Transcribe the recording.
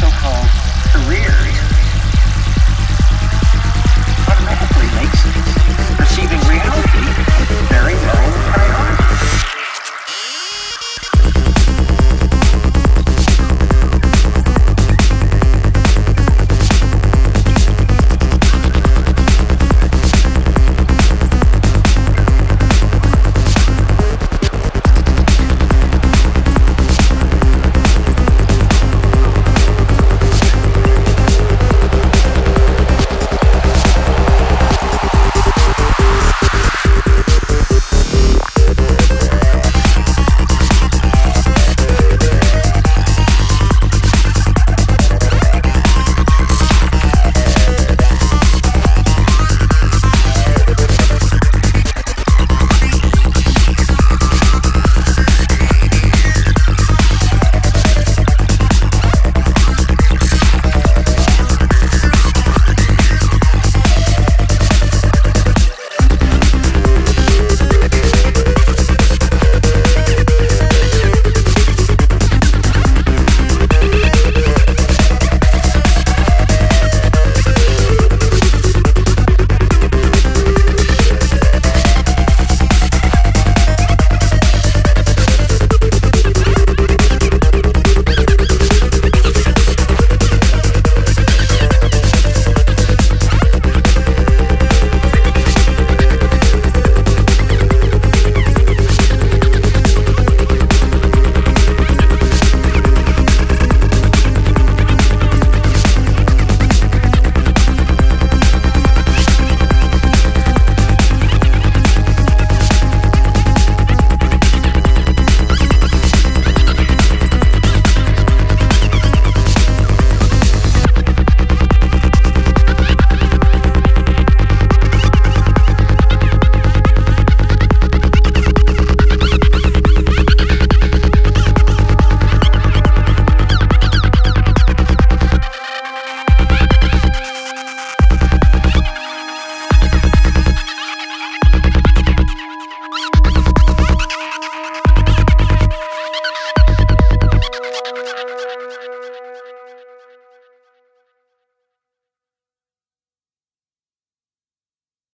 so-called careers.